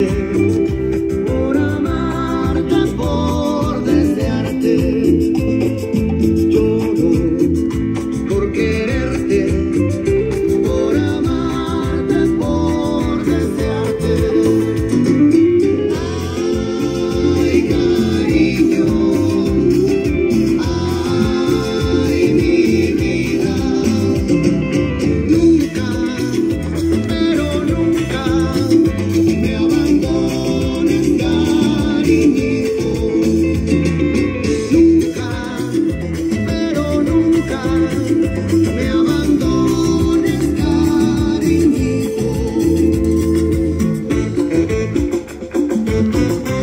Yeah. Me abandonó el